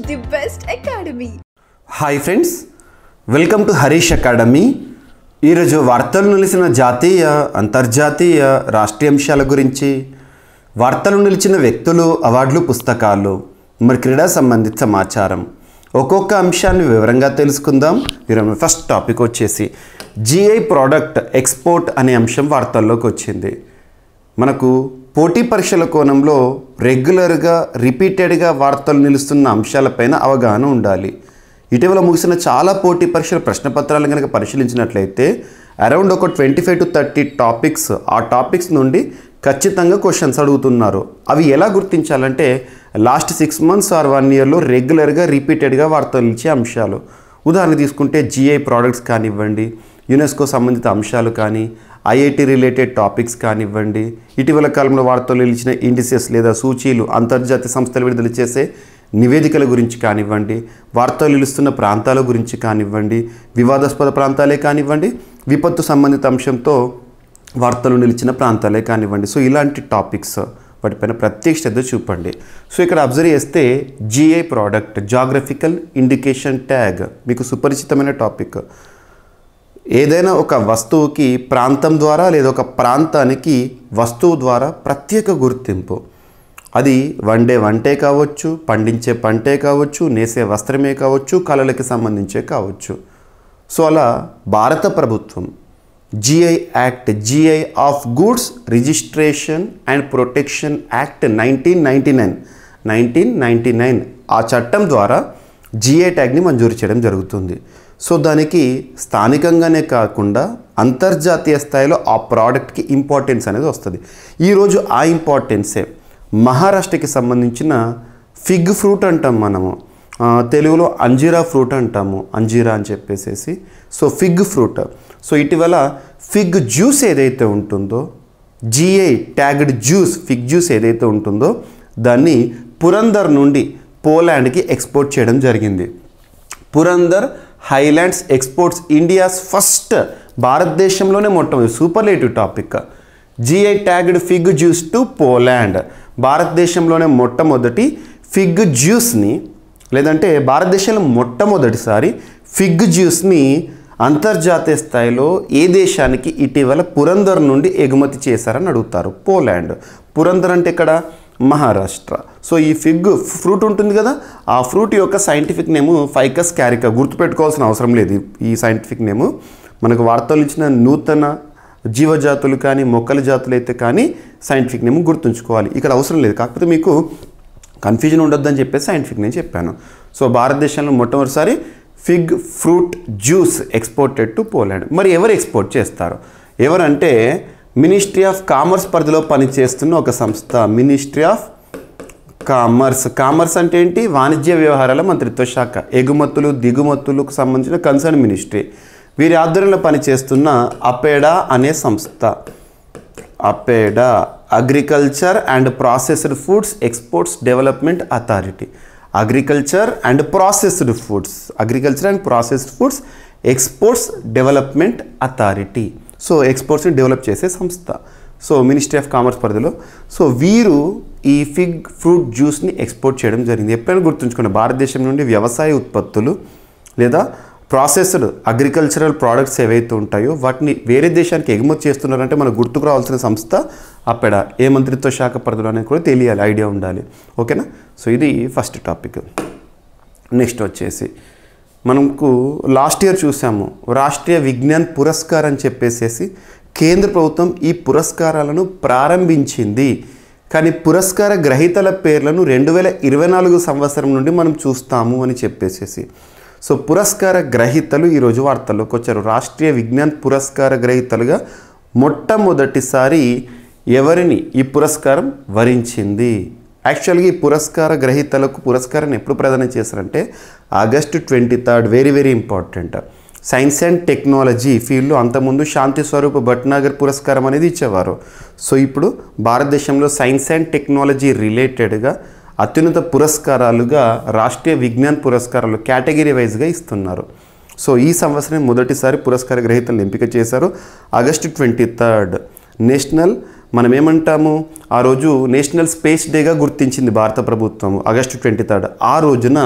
The best academy hi friends welcome to Harish academy ఈరోజు వార్తలు నిలిచిన జాతీయ అంతర్జాతీయ రాష్ట్రీయ అంశాల గురించి వార్తలు నిలిచిన వ్యక్తులు అవార్డులు పుస్తకాలు మరి క్రీడా సంబంధిత సమాచారం. ఒక్కొక్క అంశాన్ని వివరంగా తెలుసుకుందాం. ఈరోజు ఫస్ట్ టాపిక్ వచ్చేసి జిఐ ప్రోడక్ట్ ఎక్స్పోర్ట్ అనే అంశం వార్తల్లోకి వచ్చింది. మనకు పోటీ పరీక్షల కోణంలో రెగ్యులర్గా రిపీటెడ్గా వార్తలు నిలుస్తున్న అంశాలపైన అవగాహన ఉండాలి. ఇటీవల ముగిసిన చాలా పోటీ పరీక్షల ప్రశ్నపత్రాలను కనుక పరిశీలించినట్లయితే అరౌండ్ ఒక twenty five to thirty topics ఆ టాపిక్స్ నుండి ఖచ్చితంగా క్వశ్చన్స్ అడుగుతున్నారు. అవి ఎలా గుర్తించాలంటే last six months or one ఇయర్లో రెగ్యులర్గా రిపీటెడ్గా వార్తలు ఇచ్చే అంశాలు. ఉదాహరణ తీసుకుంటే జిఐ ప్రోడక్ట్స్ కానివ్వండి యునెస్కో సంబంధిత అంశాలు కానీ ఐఐటి రిలేటెడ్ టాపిక్స్ కానివ్వండి ఇటీవల కాలంలో వార్తలు నిలిచిన ఇండిసెస్ లేదా సూచీలు అంతర్జాతీయ సంస్థలు విడుదల చేసే నివేదికల గురించి కానివ్వండి వార్తలు నిలుస్తున్న ప్రాంతాల గురించి కానివ్వండి వివాదాస్పద ప్రాంతాలే కానివ్వండి విపత్తు సంబంధిత అంశంతో వార్తలు నిలిచిన ప్రాంతాలే కానివ్వండి. సో ఇలాంటి టాపిక్స్ వాటిపైన ప్రత్యేక శ్రద్ధ చూపండి. సో ఇక్కడ అబ్జర్వ్ చేస్తే G I product geographical indication tag మీకు సుపరిచితమైన టాపిక్. ఏదైనా ఒక వస్తువుకి ప్రాంతం ద్వారా లేదా ఒక ప్రాంతానికి వస్తువు ద్వారా ప్రత్యేక గుర్తింపు. అది వండే వంటే కావచ్చు పండించే పంటే కావచ్చు నేసే వస్త్రమే కావచ్చు కళలకి సంబంధించే కావచ్చు. సో అలా భారత ప్రభుత్వం G I act G I of goods registration and protection act nineteen ninety nine nineteen ninety nine ఆ చట్టం ద్వారా జిఐ ట్యాగ్ని మంజూరు చేయడం జరుగుతుంది. సో దానికి స్థానికంగానే కాకుండా అంతర్జాతీయ స్థాయిలో ఆ ప్రోడక్ట్కి ఇంపార్టెన్స్ అనేది వస్తుంది. ఈరోజు ఆ ఇంపార్టెన్సే. మహారాష్ట్రకి సంబంధించిన ఫిగ్ ఫ్రూట్ అంటాం మనము. తెలుగులో అంజీరా ఫ్రూట్ అంటాము. అంజీరా అని చెప్పేసేసి. So fig fruit. సో ఇటీవల ఫిగ్ జ్యూస్ ఏదైతే ఉంటుందో G I tagged juice fig juice ఏదైతే ఉంటుందో దాన్ని పురందర్ నుండి పోలాండ్కి ఎక్స్పోర్ట్ చేయడం జరిగింది. Purandar highlands exports India's first భారతదేశంలోనే మొట్టమొదటి superlative topic. G I tagged fig juice to Poland. భారతదేశంలోనే మొట్టమొదటి ఫిగ్ జ్యూస్ని లేదంటే భారతదేశంలో మొట్టమొదటిసారి ఫిగ్ జ్యూస్ని అంతర్జాతీయ స్థాయిలో ఏ దేశానికి ఇటీవల పురందర్ నుండి ఎగుమతి చేశారని అడుగుతారు పోలాండ్. పురందర్ అంటే ఇక్కడ మహారాష్ట్ర. సో ఈ ఫిగ్ ఫ్రూట్ ఉంటుంది కదా ఆ ఫ్రూట్ యొక్క సైంటిఫిక్ నేము ఫైకస్ క్యారికా. గుర్తుపెట్టుకోవాల్సిన అవసరం లేదు ఈ సైంటిఫిక్ నేము. మనకు వార్తలు ఇచ్చిన నూతన జీవజాతులు కానీ మొక్కల జాతులు అయితే కానీ సైంటిఫిక్ నేమ్ గుర్తుంచుకోవాలి. ఇక్కడ అవసరం లేదు. కాకపోతే మీకు కన్ఫ్యూజన్ ఉండొద్దని చెప్పేసి సైంటిఫిక్ నేను చెప్పాను. సో భారతదేశంలో మొట్టమొదటిసారి fig fruit juice exported to Poland. మరి ఎవరు ఎక్స్పోర్ట్ చేస్తారు? ఎవరంటే మినిస్ట్రీ ఆఫ్ కామర్స్ పరిధిలో పనిచేస్తున్న ఒక సంస్థ. మినిస్ట్రీ ఆఫ్ కామర్స్ కామర్స్ అంటే ఏంటి? వాణిజ్య వ్యవహారాల మంత్రిత్వ శాఖ. ఎగుమతులు దిగుమతులకు సంబంధించిన కన్సర్న్ మినిస్ట్రీ వీరి ఆధ్వర్యంలో పనిచేస్తున్న అపేడా అనే సంస్థ. APEDA agriculture and processed foods exports development authority agriculture and processed foods agriculture and processed foods exports development authority so ఎక్స్పోర్ట్స్ని develop చేసే సంస్థ. సో మినిస్ట్రీ ఆఫ్ కామర్స్ పరిధిలో. సో వీరు ఈ ఫిగ్ ఫ్రూట్ జ్యూస్ని ఎక్స్పోర్ట్ చేయడం జరిగింది. ఎప్పుడైనా గుర్తుంచుకోండి భారతదేశం నుండి వ్యవసాయ ఉత్పత్తులు లేదా ప్రాసెస్డ్ అగ్రికల్చరల్ ప్రోడక్ట్స్ ఏవైతే ఉంటాయో వాటిని వేరే దేశానికి ఎగుమతి చేస్తున్నారంటే మనకు గుర్తుకు రావాల్సిన సంస్థ అక్కడ ఏ మంత్రిత్వ శాఖ పరిధిలో అనేది కూడా తెలియాలి ఐడియా ఉండాలి. ఓకేనా? సో ఇది ఫస్ట్ టాపిక్. నెక్స్ట్ వచ్చేసి మనకు లాస్ట్ ఇయర్ చూసాము రాష్ట్రీయ విజ్ఞాన్ పురస్కార్ అని చెప్పేసేసి కేంద్ర ప్రభుత్వం ఈ పురస్కారాలను ప్రారంభించింది. కానీ పురస్కార గ్రహీతల పేర్లను రెండు వేల ఇరవై నాలుగు సంవత్సరం నుండి మనం చూస్తాము అని చెప్పేసేసి. సో పురస్కార గ్రహీతలు ఈరోజు వార్తల్లోకి వచ్చారు. రాష్ట్రీయ విజ్ఞాన్ పురస్కార గ్రహీతలుగా మొట్టమొదటిసారి ఎవరిని ఈ పురస్కారం వరించింది? యాక్చువల్గా ఈ పురస్కార గ్రహీతలకు పురస్కారాన్ని ఎప్పుడు ప్రదానం చేశారంటే August twenty third very very important science and technology ఫీల్డ్లో అంతకుముందు శాంతి స్వరూప్ భట్నాగర్ పురస్కారం అనేది ఇచ్చేవారు. సో ఇప్పుడు భారతదేశంలో సైన్స్ అండ్ టెక్నాలజీ రిలేటెడ్గా అత్యున్నత పురస్కారాలుగా రాష్ట్రీయ విజ్ఞాన్ పురస్కారాలు కేటగిరీ వైజ్గా ఇస్తున్నారు. సో ఈ సంవత్సరం మొదటిసారి పురస్కార గ్రహీతలను ఎంపిక చేశారు ఆగస్టు ట్వంటీ థర్డ్. నేషనల్ మనం ఏమంటాము ఆ రోజు నేషనల్ స్పేస్ డేగా గుర్తించింది భారత ప్రభుత్వం ఆగస్టు ట్వంటీ థర్డ్. ఆ రోజున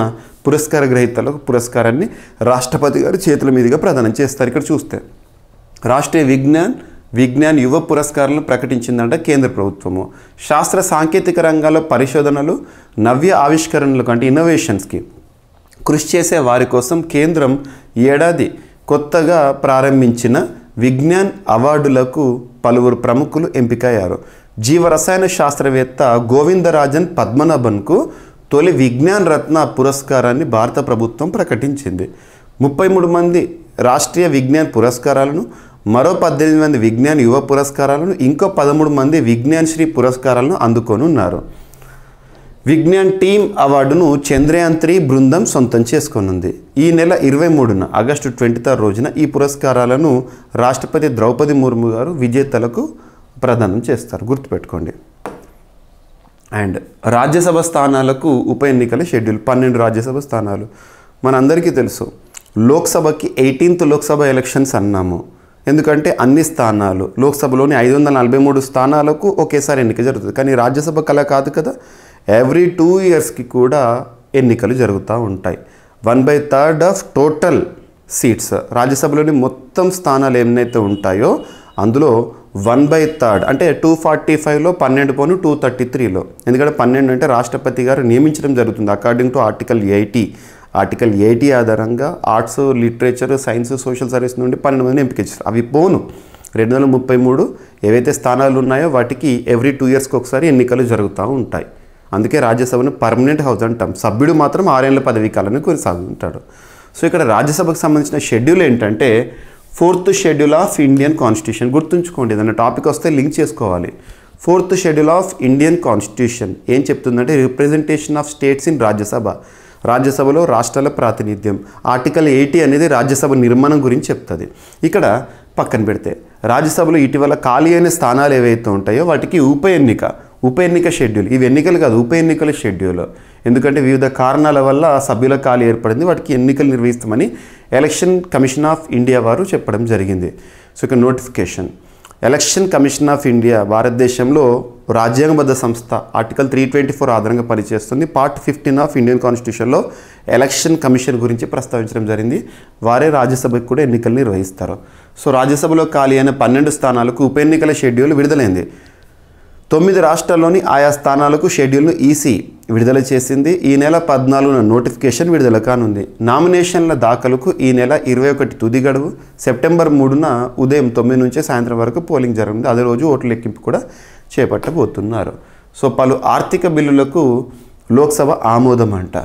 పురస్కార గ్రహీతలకు పురస్కారాన్ని రాష్ట్రపతి గారు చేతుల మీదుగా ప్రదానం చేస్తారు ఇక్కడ చూస్తే. రాష్ట్రీయ విజ్ఞాన్ విజ్ఞాన్ యువ పురస్కారాలను ప్రకటించిందంట కేంద్ర ప్రభుత్వము. శాస్త్ర సాంకేతిక రంగాల్లో పరిశోధనలు నవ్య ఆవిష్కరణలకు అంటే ఇన్నోవేషన్స్కి కృషి చేసే వారి కోసం కేంద్రం ఏడాది కొత్తగా ప్రారంభించిన విజ్ఞాన్ అవార్డులకు పలువురు ప్రముఖులు ఎంపికయ్యారు. జీవరసాయన శాస్త్రవేత్త గోవిందరాజన్ పద్మనాభన్కు తొలి విజ్ఞాన్ రత్న పురస్కారాన్ని భారత ప్రభుత్వం ప్రకటించింది. ముప్పై మూడు మంది రాష్ట్రీయ విజ్ఞాన్ పురస్కారాలను మరో పద్దెనిమిది మంది విజ్ఞాన్ యువ పురస్కారాలను ఇంకో పదమూడు మంది విజ్ఞాన్ శ్రీ పురస్కారాలను అందుకొని ఉన్నారు విజ్ఞాన్ టీమ్ అవార్డును చంద్రయాన్ త్రీ బృందం సొంతం చేసుకొనుంది. ఈ నెల ఇరవై మూడున ఆగస్టు ట్వంటీ థర్డ్ రోజున ఈ పురస్కారాలను రాష్ట్రపతి ద్రౌపది ముర్ము గారు విజేతలకు ప్రదానం చేస్తారు. గుర్తుపెట్టుకోండి. అండ్ రాజ్యసభ స్థానాలకు ఉప ఎన్నికల షెడ్యూల్ పన్నెండు రాజ్యసభ స్థానాలు. మనందరికీ తెలుసు లోక్సభకి ఎయిటీన్త్ లోక్సభ ఎలక్షన్స్ అన్నాము. ఎందుకంటే అన్ని స్థానాలు లోక్సభలోని ఐదు వందల నలభై మూడు స్థానాలకు ఒకేసారి ఎన్నిక జరుగుతుంది. కానీ రాజ్యసభ కళ కాదు కదా ఎవ్రీ టూ ఇయర్స్కి కూడా ఎన్నికలు జరుగుతూ ఉంటాయి. One by third of total seats. రాజ్యసభలోని మొత్తం స్థానాలు ఏమైతే ఉంటాయో అందులో వన్ బై థర్డ్ అంటే టూ ఫార్టీ ఫైవ్లో పన్నెండు పోను టూ థర్టీ త్రీలో ఎందుకంటే పన్నెండు అంటే రాష్ట్రపతి గారు నియమించడం జరుగుతుంది. According to article eighty article eighty ఆధారంగా arts literature science social service నుండి పన్నెండు మందిని ఎంపిక చేశారు. అవి పోను. రెండు వందల ముప్పై మూడు ఏవైతే స్థానాలు ఉన్నాయో వాటికి ఎవ్రీ టూ ఇయర్స్కి ఒకసారి ఎన్నికలు జరుగుతూ ఉంటాయి. అందుకే రాజ్యసభను పర్మనెంట్ హౌస్ అంటాం. సభ్యుడు మాత్రం ఆరేళ్ళ పదవీ కాలాన్ని కొనసాగుతుంటాడు. సో ఇక్కడ రాజ్యసభకు సంబంధించిన షెడ్యూల్ ఏంటంటే fourth schedule of Indian constitution. గుర్తుంచుకోండి ఏదైనా టాపిక్ వస్తే లింక్ చేసుకోవాలి. Fourth schedule of Indian constitution. ఏం చెప్తుందంటే representation of states in Rajya Sabha. రాజ్యసభలో రాష్ట్రాల ప్రాతినిధ్యం. ఆర్టికల్ ఎయిటీ అనేది రాజ్యసభ నిర్మాణం గురించి చెప్తుంది. ఇక్కడ పక్కన పెడితే రాజ్యసభలో ఇటీవల ఖాళీ అయిన స్థానాలు ఏవైతే ఉంటాయో వాటికి ఉప ఎన్నిక. ఉప ఎన్నిక షెడ్యూల్. ఇవి ఎన్నికలు కాదు ఉప ఎన్నికల షెడ్యూల్. ఎందుకంటే వివిధ కారణాల వల్ల సభ్యుల ఖాళీ ఏర్పడింది. వాటికి ఎన్నికలు నిర్వహిస్తామని ఎలక్షన్ కమిషన్ ఆఫ్ ఇండియా వారు చెప్పడం జరిగింది. సో ఇక notification. Election commission of India భారతదేశంలో రాజ్యాంగబద్ధ సంస్థ ఆర్టికల్ త్రీ ట్వంటీ ఫోర్ ఆధారంగా పనిచేస్తుంది. పార్ట్ ఫిఫ్టీన్ ఆఫ్ ఇండియన్ కాన్స్టిట్యూషన్లో ఎలక్షన్ కమిషన్ గురించి ప్రస్తావించడం జరిగింది. వారే రాజ్యసభకు కూడా ఎన్నికలు నిర్వహిస్తారు. సో రాజ్యసభలో ఖాళీ అయిన పన్నెండు స్థానాలకు ఉప ఎన్నికల షెడ్యూల్ విడుదలైంది. తొమ్మిది రాష్ట్రాల్లోని ఆయా స్థానాలకు షెడ్యూల్ను ఈసీ విడుదల చేసింది. ఈ నెల పద్నాలుగున నోటిఫికేషన్ విడుదల కానుంది. నామినేషన్ల దాఖలకు ఈ నెల ఇరవై ఒకటి తుది గడువు. సెప్టెంబర్ మూడున ఉదయం తొమ్మిది నుంచి సాయంత్రం వరకు పోలింగ్ జరిగింది అదే రోజు ఓట్ల లెక్కింపు కూడా చేపట్టబోతున్నారు. సో పలు ఆర్థిక బిల్లులకు లోక్సభ ఆమోదం అంట.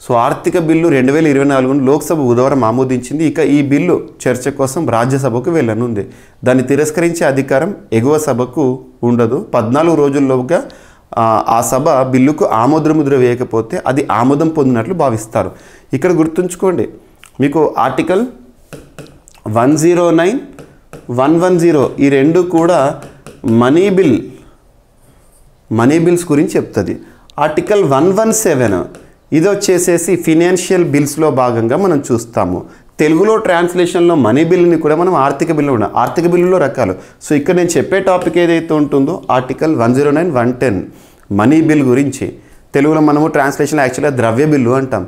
సో ఆర్థిక బిల్లు రెండు వేల ఇరవై నాలుగును లోక్సభ బుధవారం ఆమోదించింది. ఇక ఈ బిల్లు చర్చ కోసం రాజ్యసభకు వెళ్ళనుంది. దాన్ని తిరస్కరించే అధికారం ఎగువ సభకు ఉండదు. పద్నాలుగు రోజుల్లోగా ఆ, సభ బిల్లుకు ఆమోదముద్ర వేయకపోతే అది ఆమోదం పొందినట్లు భావిస్తారు. ఇక్కడ గుర్తుంచుకోండి మీకు article one zero nine one one zero ఈ రెండు కూడా మనీ బిల్ మనీ బిల్స్ గురించి చెప్తుంది. ఆర్టికల్ వన్ వన్ సెవెన్ ఇది వచ్చేసేసి ఫినాన్షియల్ బిల్స్లో భాగంగా మనం చూస్తాము. తెలుగులో ట్రాన్స్లేషన్లో మనీ బిల్ని కూడా మనం ఆర్థిక బిల్లు ఉన్నాం ఆర్థిక బిల్లులో రకాలు. సో ఇక్కడ నేను చెప్పే టాపిక్ ఏదైతే ఉంటుందో article one zero nine one ten money bill గురించి. తెలుగులో మనము ట్రాన్స్లేషన్ యాక్చువల్గా ద్రవ్య బిల్లు అంటాం.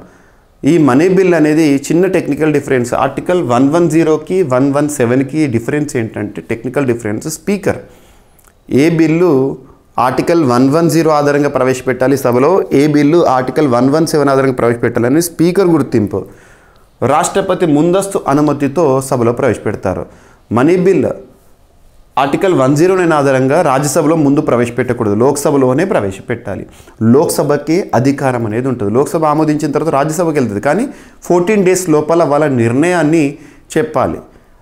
ఈ మనీ బిల్ అనేది చిన్న technical difference. Article one one జీరోకి వన్ వన్ సెవెన్కి డిఫరెన్స్ ఏంటంటే టెక్నికల్ డిఫరెన్స్ స్పీకర్. ఏ bill article one one zero ఆధారంగా ప్రవేశపెట్టాలి సభలో. ఏ bill article one one seven ఆధారంగా ప్రవేశపెట్టాలని స్పీకర్ గుర్తింపు. రాష్ట్రపతి ముందస్తు అనుమతితో సభలో ప్రవేశపెడతారు. Money bill article one zero nine ఆధారంగా రాజ్యసభలో ముందు ప్రవేశపెట్టకూడదు. లోక్సభలోనే ప్రవేశపెట్టాలి. లోక్సభకి అధికారం అనేది ఉంటుంది. లోక్సభ ఆమోదించిన తర్వాత రాజ్యసభకి వెళ్తుంది. కానీ ఫోర్టీన్ డేస్ లోపల వాళ్ళ నిర్ణయాన్ని చెప్పాలి.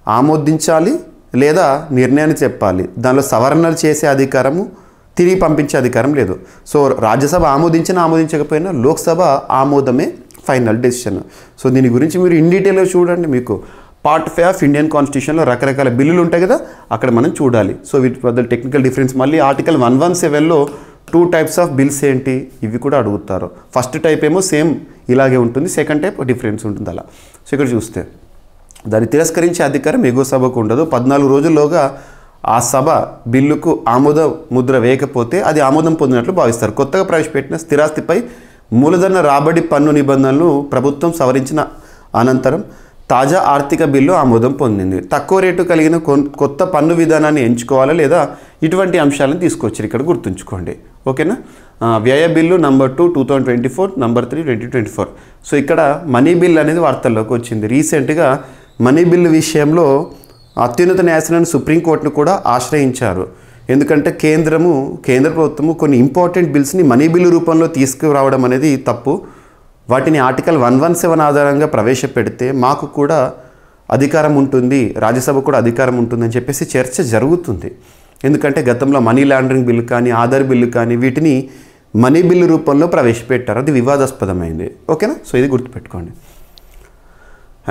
ఆమోదించాలి లేదా నిర్ణయాన్ని చెప్పాలి. దానిలో సవరణలు చేసే అధికారము తిరిగి పంపించే అధికారం లేదు. సో రాజ్యసభ ఆమోదించినా ఆమోదించకపోయినా లోక్సభ ఆమోదమే ఫైనల్ డెసిషన్. సో దీని గురించి మీరు ఇన్ డీటెయిల్గా చూడండి మీకు. పార్ట్ ఫైవ్ ఆఫ్ ఇండియన్ కాన్స్టిట్యూషన్లో రకరకాల బిల్లులు ఉంటాయి కదా అక్కడ మనం చూడాలి. సో వీటి వద్ద టెక్నికల్ డిఫరెన్స్ మళ్ళీ ఆర్టికల్ వన్ వన్ సెవెన్లో టూ టైప్స్ ఆఫ్ బిల్స్ ఏంటి ఇవి కూడా అడుగుతారు. ఫస్ట్ టైప్ ఏమో సేమ్ ఇలాగే ఉంటుంది సెకండ్ టైప్ డిఫరెన్స్ ఉంటుంది అలా. సో ఇక్కడ చూస్తే దాన్ని తిరస్కరించే అధికారం ఎగువ సభకు ఉండదు. పద్నాలుగు రోజుల్లోగా ఆ సభ బిల్లుకు ఆమోద ముద్ర వేయకపోతే అది ఆమోదం పొందినట్లు భావిస్తారు. కొత్తగా ప్రవేశపెట్టిన స్థిరాస్తిపై మూలధన రాబడి పన్ను నిబంధనలు ప్రభుత్వం సవరించిన అనంతరం తాజా ఆర్థిక బిల్లు ఆమోదం పొందింది. తక్కువ రేటు కలిగిన కొన్- కొత్త పన్ను విధానాన్ని ఎంచుకోవాలా లేదా ఇటువంటి అంశాలను తీసుకొచ్చారు? ఇక్కడ గుర్తుంచుకోండి. ఓకేనా? వ్యయ bill number two two thousand twenty four number three twenty twenty four. So ఇక్కడ మనీ బిల్ అనేది వార్తల్లోకి వచ్చింది. రీసెంట్గా మనీ బిల్లు విషయంలో అత్యున్నత న్యాయస్థానాన్ని సుప్రీంకోర్టును కూడా ఆశ్రయించారు. ఎందుకంటే కేంద్రము కేంద్ర ప్రభుత్వము కొన్ని ఇంపార్టెంట్ బిల్స్ని మనీ బిల్లు రూపంలో తీసుకురావడం అనేది తప్పు. వాటిని ఆర్టికల్ వన్ వన్ సెవెన్ ఆధారంగా ప్రవేశపెడితే మాకు కూడా అధికారం ఉంటుంది రాజ్యసభ కూడా అధికారం ఉంటుందని చెప్పేసి చర్చ జరుగుతుంది. ఎందుకంటే గతంలో మనీ లాండరింగ్ బిల్లు కానీ ఆధార్ బిల్లు కానీ వీటిని మనీ బిల్లు రూపంలో ప్రవేశపెట్టారు. అది వివాదాస్పదమైంది. ఓకేనా? సో ఇది గుర్తుపెట్టుకోండి.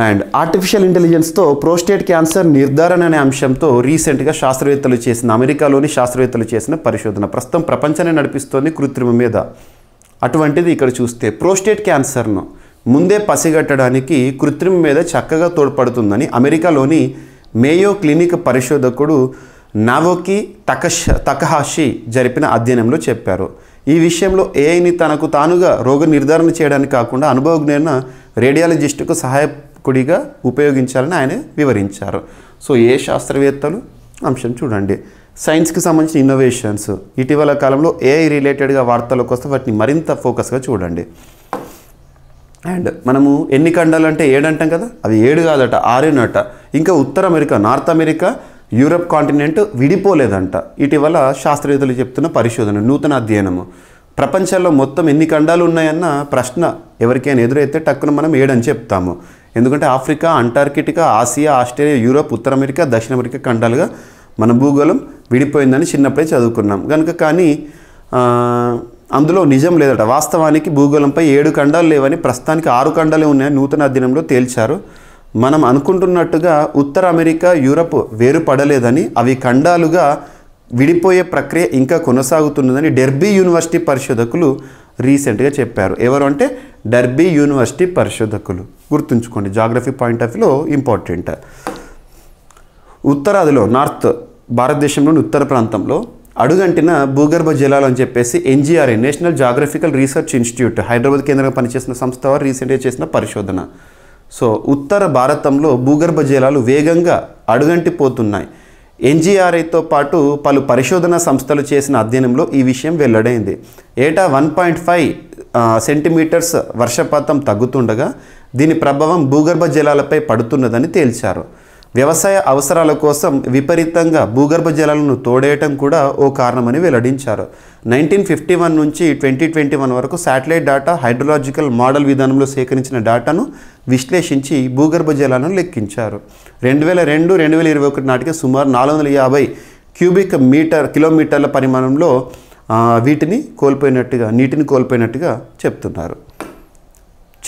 అండ్ ఆర్టిఫిషియల్ ఇంటెలిజెన్స్తో ప్రోస్టేట్ క్యాన్సర్ నిర్ధారణ అనే అంశంతో రీసెంట్గా శాస్త్రవేత్తలు చేసిన అమెరికాలోని శాస్త్రవేత్తలు చేసిన పరిశోధన. ప్రస్తుతం ప్రపంచాన్ని నడిపిస్తోంది కృత్రిమ మీద. అటువంటిది ఇక్కడ చూస్తే ప్రోస్టేట్ క్యాన్సర్ను ముందే పసిగట్టడానికి కృత్రిమ మీద చక్కగా తోడ్పడుతుందని అమెరికాలోని మేయో క్లినిక్ పరిశోధకుడు నావోకి తకష్ తకహాషి జరిపిన అధ్యయనంలో చెప్పారు. ఈ విషయంలో ఏఐని తనకు తానుగా రోగ నిర్ధారణ చేయడానికి కాకుండా అనుభవజ్ఞైన రేడియాలజిస్టుకు కుడిగా ఉపయోగించాలని ఆయన వివరించారు. సో ఏ శాస్త్రవేత్తలు? అంశం చూడండి. సైన్స్కి సంబంధించిన ఇన్నోవేషన్స్. ఇటీవల కాలంలో ఏఐ రిలేటెడ్గా వార్తలకు వస్తే వాటిని మరింత ఫోకస్గా చూడండి. అండ్ మనము ఎన్ని ఖండాలు అంటే ఏడు అంటాం కదా? అవి ఏడు కాదట ఆరేనట. ఇంకా ఉత్తర America north America Europe continent విడిపోలేదంట. ఇటీవల శాస్త్రవేత్తలు చెప్తున్న పరిశోధన నూతన అధ్యయనము. ప్రపంచంలో మొత్తం ఎన్ని ఖండాలు ఉన్నాయన్న ప్రశ్న ఎవరికైనా ఎదురైతే టక్కున మనం ఏడని చెప్తాము. ఎందుకంటే Africa Antarctica Asia Australia Europe ఉత్తర అమెరికా దక్షిణ అమెరికా ఖండాలుగా మన భూగోళం విడిపోయిందని చిన్నప్పుడే చదువుకున్నాం. కనుక కానీ అందులో నిజం లేదట. వాస్తవానికి భూగోళంపై ఏడు ఖండాలు లేవని ప్రస్తుతానికి ఆరు ఖండాలే ఉన్నాయని నూతన అధ్యయనంలో తేల్చారు. మనం అనుకుంటున్నట్టుగా ఉత్తర అమెరికా యూరప్ వేరుపడలేదని అవి ఖండాలుగా విడిపోయే ప్రక్రియ ఇంకా కొనసాగుతున్నదని డెర్బీ యూనివర్సిటీ పరిశోధకులు రీసెంట్గా చెప్పారు. ఎవరు అంటే? డర్బీ యూనివర్సిటీ పరిశోధకులు. గుర్తుంచుకోండి. జాగ్రఫీ పాయింట్ ఆఫ్ వ్యూలో ఇంపార్టెంట్ ఉత్తరాదిలో నార్త్ భారతదేశంలోని ఉత్తర ప్రాంతంలో అడుగంటిన భూగర్భ జలాలు అని చెప్పేసి NGRI national geographical research institute Hyderabad కేంద్రంగా పనిచేసిన సంస్థ వారు రీసెంట్గా చేసిన పరిశోధన. సో ఉత్తర భారతంలో భూగర్భ జలాలు వేగంగా అడుగంటిపోతున్నాయి. ఎన్జిఆర్ఐతో పాటు పలు పరిశోధన సంస్థలు చేసిన అధ్యయనంలో ఈ విషయం వెల్లడైంది. ఏటా వన్ పాయింట్ ఫైవ్ సెంటీమీటర్స్ వర్షపాతం తగ్గుతుండగా దీని ప్రభావం భూగర్భ జలాలపై పడుతున్నదని తేల్చారు. వ్యవసాయ అవసరాల కోసం విపరీతంగా భూగర్భ జలాలను తోడేయటం కూడా ఓ కారణమని వెల్లడించారు. నైన్టీన్ ఫిఫ్టీ వన్ నుంచి ట్వంటీ ట్వంటీ వన్ వరకు శాటిలైట్ డేటా హైడ్రలాజికల్ మోడల్ విధానంలో సేకరించిన డేటాను విశ్లేషించి భూగర్భ జలాలను లెక్కించారు. రెండు వేల రెండు రెండు వేల ఇరవై ఒకటి నాటికి సుమారు నాలుగు వందల యాభై క్యూబిక్ మీటర్ కిలోమీటర్ల పరిమాణంలో వీటిని కోల్పోయినట్టుగా నీటిని కోల్పోయినట్టుగా చెప్తున్నారు.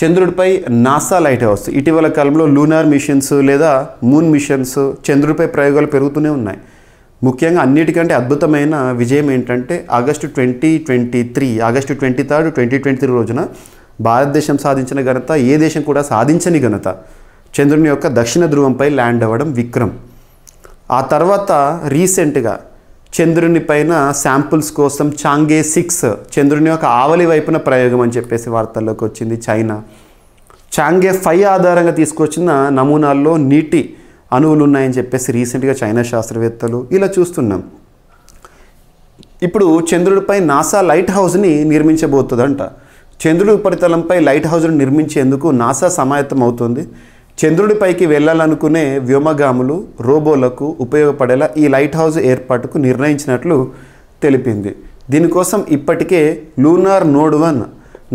చంద్రుడిపై నాసా లైట్ హౌస్. ఇటీవల కాలంలో లూనార్ మిషన్స్ లేదా మూన్ మిషన్స్ చంద్రుడిపై ప్రయోగాలు పెరుగుతూనే ఉన్నాయి. ముఖ్యంగా అన్నిటికంటే అద్భుతమైన విజయం ఏంటంటే August twenty twenty three August twenty third twenty twenty three రోజున భారతదేశం సాధించిన ఘనత ఏ దేశం కూడా సాధించని ఘనత చంద్రుని యొక్క దక్షిణ ధ్రువంపై ల్యాండ్ అవ్వడం విక్రమ్. ఆ తర్వాత రీసెంట్గా చంద్రుని పైన శాంపుల్స్ కోసం చాంగే సిక్స్ చంద్రుని యొక్క ఆవలి వైపున ప్రయోగం అని చెప్పేసి వార్తల్లోకి వచ్చింది చైనా. చాంగే ఫైవ్ ఆధారంగా తీసుకొచ్చిన నమూనాల్లో నీటి అణువులు ఉన్నాయని చెప్పేసి రీసెంట్గా చైనా శాస్త్రవేత్తలు ఇలా చూస్తున్నాం. ఇప్పుడు చంద్రుడిపై నాసా లైట్ హౌస్ని నిర్మించబోతుందంట. చంద్రుడి ఉపరితలంపై లైట్ హౌస్ను నిర్మించేందుకు నాసా సమాయత్తం అవుతుంది చంద్రుడిపైకి వెళ్ళాలనుకునే వ్యోమగాములు రోబోలకు ఉపయోగపడేలా ఈ లైట్ హౌస్ ఏర్పాటుకు నిర్ణయించినట్లు తెలిపింది. దీనికోసం ఇప్పటికే లూనార్ నోడ్ వన్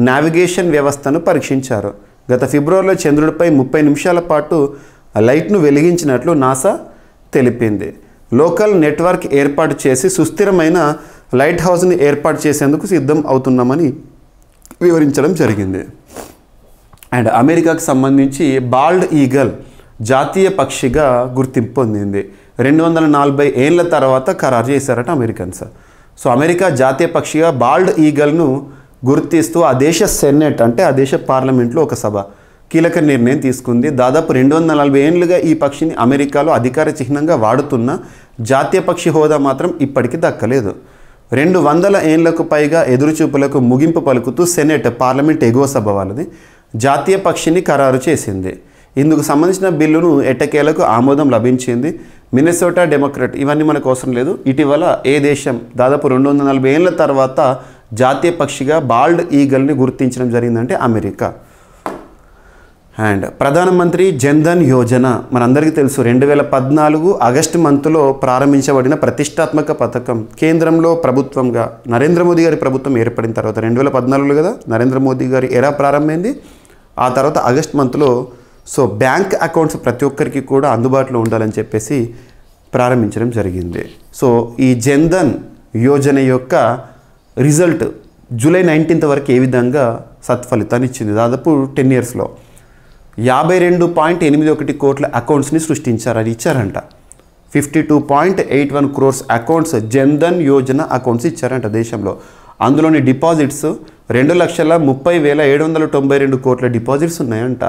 నావిగేషన్ వ్యవస్థను పరీక్షించారు. గత ఫిబ్రవరిలో చంద్రుడిపై ముప్పై నిమిషాల పాటు లైట్ను వెలిగించినట్లు నాసా తెలిపింది. లోకల్ నెట్వర్క్ ఏర్పాటు చేసి సుస్థిరమైన లైట్ హౌస్ని ఏర్పాటు చేసేందుకు సిద్ధం అవుతున్నామని వివరించడం జరిగింది. అండ్ అమెరికాకు సంబంధించి బాల్డ్ ఈగల్ జాతీయ పక్షిగా గుర్తింపు పొందింది. రెండు వందల నలభై ఏళ్ళ తర్వాత ఖరారు చేశారట అమెరికన్స్. సో అమెరికా జాతీయ పక్షిగా బాల్డ్ ఈగల్ను గుర్తిస్తూ ఆ దేశ సెనెట్ అంటే ఆ దేశ పార్లమెంట్లో ఒక సభ కీలక నిర్ణయం తీసుకుంది. దాదాపు రెండు వందల నలభై ఏళ్ళుగా ఈ పక్షిని అమెరికాలో అధికార చిహ్నంగా వాడుతున్న జాతీయ పక్షి హోదా మాత్రం ఇప్పటికీ దక్కలేదు. రెండు వందల ఏళ్ళకు పైగా ఎదురుచూపులకు ముగింపు పలుకుతూ సెనెట్ పార్లమెంట్ ఎగువ సభ వాళ్ళది. జాతీయ పక్షిని ఖరారు చేసింది. ఇందుకు సంబంధించిన బిల్లును ఎట్టకేలకు ఆమోదం లభించింది. మినెసోటా డెమోక్రట్ ఇవన్నీ మనకు అవసరం లేదు. ఇటీవల ఏ దేశం దాదాపు రెండు వందల నలభై ఏళ్ళ తర్వాత జాతీయ పక్షిగా బాల్డ్ ఈగల్ని గుర్తించడం జరిగిందంటే అమెరికా. అండ్ ప్రధానమంత్రి జన్ధన్ యోజన మనందరికీ తెలుసు. రెండు వేల పద్నాలుగు ఆగస్టు మంత్లో ప్రారంభించబడిన ప్రతిష్టాత్మక పథకం కేంద్రంలో ప్రభుత్వంగా నరేంద్ర మోదీ గారి ప్రభుత్వం ఏర్పడిన తర్వాత రెండు వేల పద్నాలుగులో కదా నరేంద్ర మోదీ గారి ఎరా ప్రారంభమైంది? ఆ తర్వాత ఆగస్ట్ మంత్లో సో బ్యాంక్ అకౌంట్స్ ప్రతి ఒక్కరికి కూడా అందుబాటులో ఉండాలని చెప్పేసి ప్రారంభించడం జరిగింది. సో ఈ జన్ధన్ యోజన యొక్క రిజల్ట్ జూలై నైన్టీన్త్ వరకు ఏ విధంగా సత్ఫలితాన్ని ఇచ్చింది? దాదాపు టెన్ ఇయర్స్లో యాభై రెండు పాయింట్ ఎనిమిది ఒకటి కోట్ల అకౌంట్స్ని సృష్టించారని ఇచ్చారంట. Fifty two point eight one crores accounts Jan Dhan Yojana accounts ఇచ్చారంట దేశంలో. అందులోని డిపాజిట్స్ రెండు లక్షల ముప్పై వేల ఏడు వందల తొంభై రెండు కోట్ల డిపాజిట్స్ ఉన్నాయంట.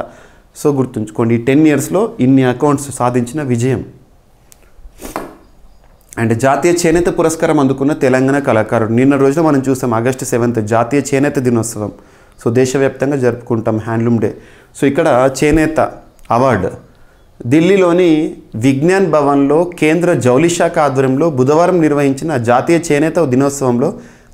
సో గుర్తుంచుకోండి ఈ టెన్ ఇయర్స్లో ఇన్ని అకౌంట్స్ సాధించిన విజయం. అండ్ జాతీయ చేనేత పురస్కారం అందుకున్న తెలంగాణ కళాకారుడు. నిన్న రోజున మనం చూసాం ఆగస్టు సెవెంత్ జాతీయ చేనేత దినోత్సవం. సో దేశవ్యాప్తంగా జరుపుకుంటాం హ్యాండ్లూమ్ డే. సో ఇక్కడ చేనేత అవార్డు. ఢిల్లీలోని విజ్ఞాన్ భవన్లో కేంద్ర జౌలి శాఖ ఆధ్వర్యంలో బుధవారం నిర్వహించిన జాతీయ చేనేత దినోత్సవంలో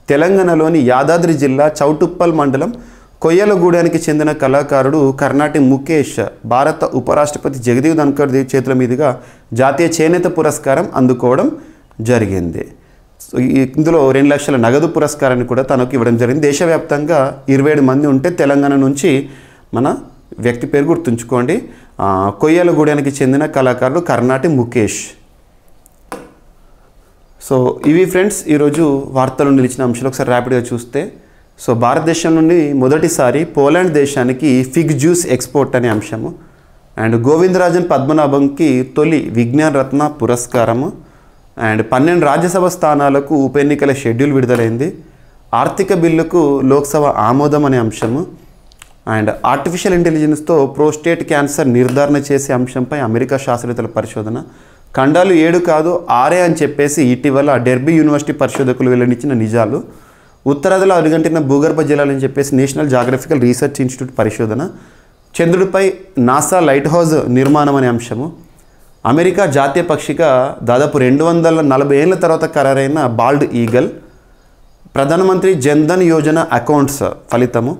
తెలంగాణలోని యాదాద్రి జిల్లా చౌటుప్పల్ మండలం కొయ్యలగూడెనికి చెందిన కళాకారుడు కర్ణాటి ముఖేష్ భారత ఉపరాష్ట్రపతి జగదీవ్ ధన్కర్ దేవ్ చేతుల మీదుగా జాతీయ చేనేత పురస్కారం అందుకోవడం జరిగింది. సో ఈ- ఇందులో రెండు లక్షల నగదు పురస్కారాన్ని కూడా తనకు ఇవ్వడం జరిగింది. దేశవ్యాప్తంగా ఇరవై ఏడు మంది ఉంటే తెలంగాణ నుంచి మన వ్యక్తి పేరు గుర్తుంచుకోండి. కొయ్యలగూడెనికి చెందిన కళాకారుడు కర్ణాటి ముఖేష్. సో ఇవి ఫ్రెండ్స్ ఈరోజు వార్తలు నిలిచిన అంశాలు. ఒకసారి ర్యాపిడ్గా చూస్తే సో భారతదేశం నుండి మొదటిసారి పోలాండ్ దేశానికి ఫిగ్ జ్యూస్ ఎక్స్పోర్ట్ అనే అంశము. అండ్ గోవిందరాజన్ పద్మనాభంకి తొలి విజ్ఞాన రత్న పురస్కారము. అండ్ పన్నెండు రాజ్యసభ స్థానాలకు ఉప ఎన్నికల షెడ్యూల్ విడుదలైంది. ఆర్థిక బిల్లుకు లోక్సభ ఆమోదం అనే అంశము. అండ్ ఆర్టిఫిషియల్ ఇంటెలిజెన్స్తో ప్రోస్టేట్ క్యాన్సర్ నిర్ధారణ చేసే అంశంపై అమెరికా శాస్త్రవేత్తల పరిశోధన. ఖండాలు ఏడు కాదు ఆరే అని చెప్పేసి ఇటీవల డెర్బీ యూనివర్సిటీ పరిశోధకులు వెల్లడించిన నిజాలు. ఉత్తరాదిలో అరుగంటిన భూగర్భ జలాలని చెప్పేసి నేషనల్ జాగ్రఫికల్ రీసెర్చ్ ఇన్స్టిట్యూట్ పరిశోధన. చంద్రుడిపై నాసా లైట్ హౌస్ నిర్మాణం అనే అంశము. అమెరికా జాతీయ పక్షిగా దాదాపు రెండు వందల నలభై ఏళ్ళ తర్వాత ఖరారైన బాల్డ్ ఈగల్. ప్రధానమంత్రి జన్ధన్ యోజన అకౌంట్స్ ఫలితము.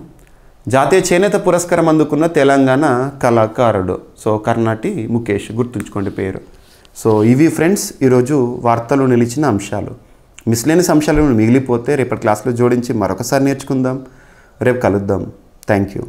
జాతీయ చేనేత పురస్కారం అందుకున్న తెలంగాణ కళాకారుడు. సో కర్ణాటి ముఖేష్ గుర్తుంచుకోండి పేరు. సో ఇవి ఫ్రెండ్స్ ఈరోజు వార్తలు నిలిచిన అంశాలు. మిస్లేని అంశాలు మిగిలిపోతే రేపటి క్లాస్లో జోడించి మరొకసారి నేర్చుకుందాం. రేపు కలుద్దాం. Thank you.